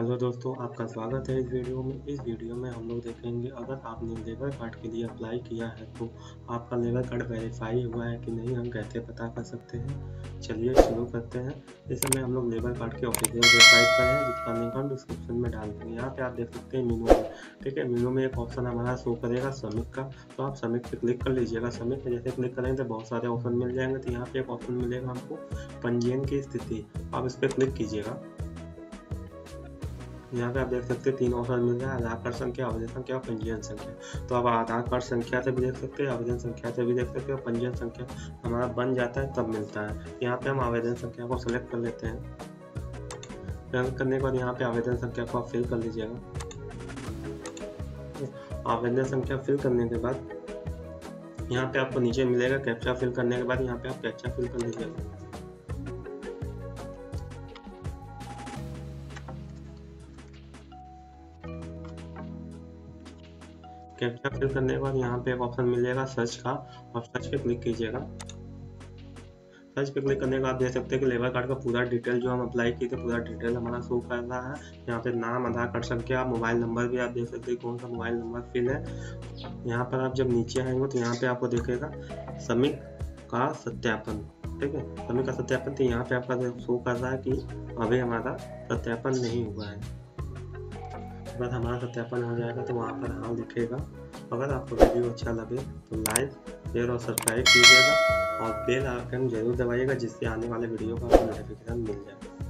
Hello दोस्तों, आपका स्वागत है इस वीडियो में। इस वीडियो में हम लोग देखेंगे, अगर आपने लेबर कार्ड के लिए अप्लाई किया है तो आपका लेबर कार्ड वेरीफाई हुआ है कि नहीं, हम कैसे पता कर सकते हैं? चलिए शुरू करते हैं। इस समय हम लोग लेबर कार्ड के ऑफिशियल वेबसाइट पर हैं, जिसका लिंक हम डिस्क्रिप्शन में डाल देंगे। यहाँ पे आप देख सकते हैं मीनू में। ठीक है, मीनू में एक ऑप्शन हमारा शो करेगा समिट का। तो आप समिट पर क्लिक कर लीजिएगा। समिट पर जैसे क्लिक करेंगे तो बहुत सारे ऑप्शन मिल जाएँगे। तो यहाँ पे एक ऑप्शन मिलेगा हमको, पंजीयन की स्थिति। आप इस पर क्लिक कीजिएगा। यहाँ पे आप देख सकते हैं तीन ऑप्शन मिल रहा है, आधार कार्ड संख्या आवेदन संख्या और पंजीयन संख्या। तो आप आधार कार्ड संख्या से भी देख सकते हैं आवेदन संख्या से भी देख सकते हैं पंजीयन संख्या हमारा बन जाता है, तब मिलता है। यहाँ पे हम आवेदन संख्या को सिलेक्ट कर लेते हैं। सिलेक्ट करने के बाद यहाँ पे आवेदन संख्या को आप फिल कर लीजिएगा। आवेदन संख्या फिल करने के बाद यहाँ पे आपको नीचे मिलेगा कैप्चा फिल करने के बाद यहाँ पे आप कैप्चा फिल कर लीजिएगा। कैप्चा फिल करने के बाद यहाँ पे एक ऑप्शन मिलेगा सर्च का। आप सर्च पे क्लिक कीजिएगा। सर्च पे क्लिक करने के बाद देख सकते हैं कि लेबर कार्ड का पूरा डिटेल जो हम अप्लाई किए थे, पूरा डिटेल हमारा शो कर रहा है। यहाँ पे नाम, आधार कार्ड संख्या मोबाइल नंबर भी आप देख सकते हैं कौन सा मोबाइल नंबर फिल है। यहाँ पर आप जब नीचे आएँगे तो यहाँ पे आपको देखेगा समिक का सत्यापन, ठीक है? समिक का सत्यापन तो यहाँ पे आपका शो कर रहा है कि अभी हमारा सत्यापन नहीं हुआ है। बाद हमारा सत्यापन हो जाएगा तो वहाँ पर हाँ दिखेगा। अगर आपको वीडियो अच्छा लगे तो लाइक, शेयर और सब्सक्राइब कीजिएगा, और बेल आइकन ज़रूर दबाइएगा, जिससे आने वाले वीडियो का आपको नोटिफिकेशन मिल जाए।